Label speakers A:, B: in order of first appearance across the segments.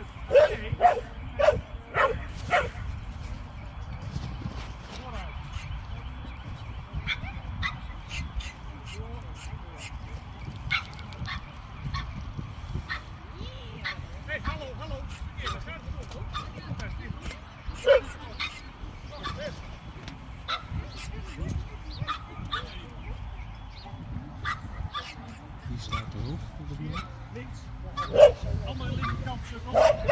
A: uit. Hey, hallo, hallo. Ja, daar gaat het op.
B: Die staat.
A: Links. Go.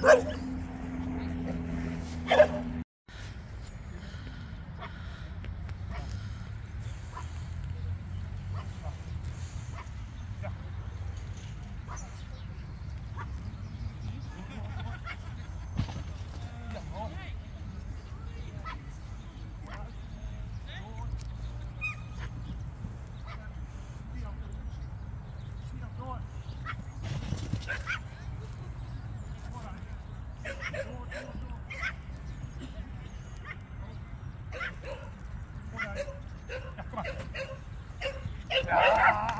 A: Good. Ah!